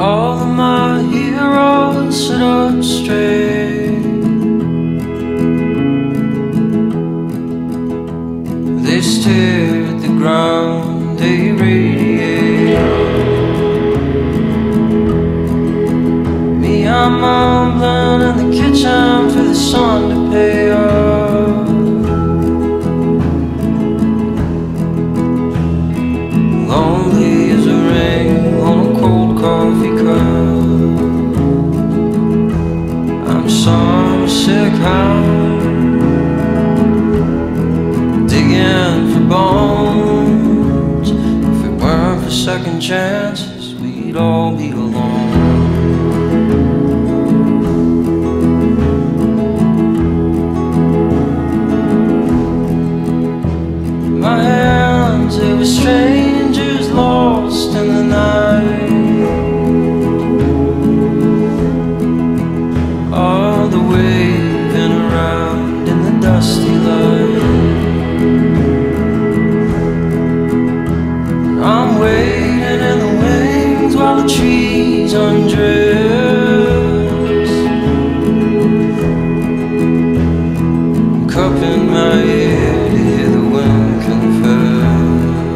All of my heroes sit up straight. They stood at the ground. I'm some sick hound digging for bones. If it weren't for second chances, we'd all be alone. My hands, they were strangers trees undress. Cup in my ear to hear the wind confess.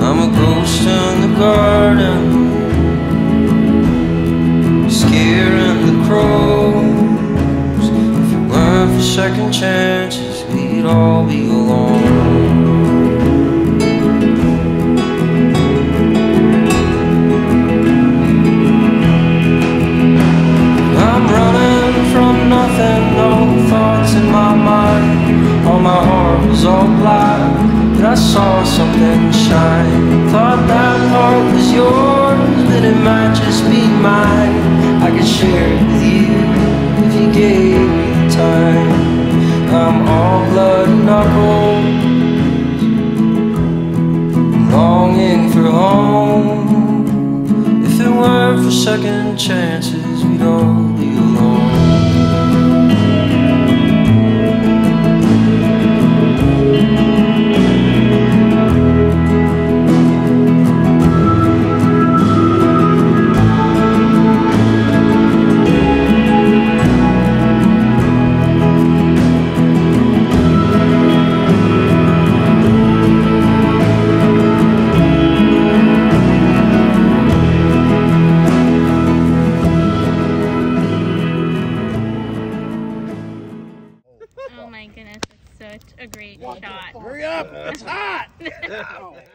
I'm a ghost in the garden, scaring the crows. If it weren't for second chances, we'd all be alone. I saw something shine. Thought that heart was yours, but it might just be mine. I could share it with you if you gave me the time. I'm all blood and knuckles, longing for home. If it weren't for second chances, my goodness, it's such a great shot. Hurry up! It's hot!